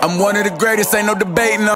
I'm one of the greatest, ain't no debating.